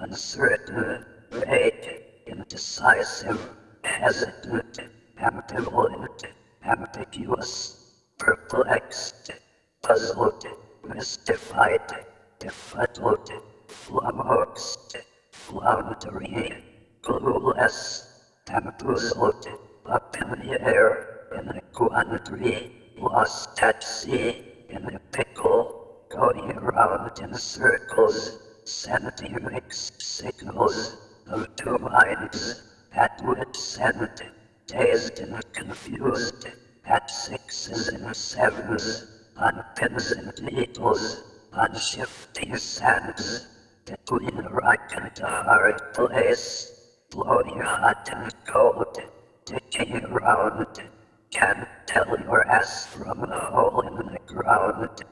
uncertain, vague, indecisive, hesitant, ambivalent, ambiguous, perplexed, puzzled, mystified, befuddled, flummoxed, floundering, clueless, bamboozled, up in the air, in a quandary, lost at sea, in a pickle, going around in circles, sending mixed signals of two minds, at wit's end, dazed and confused, at sixes and sevens, on pins and needles, on shifting sands, between rock and a hard place, blowing hot and cold, ticking around, can't tell your ass from a hole in the ground,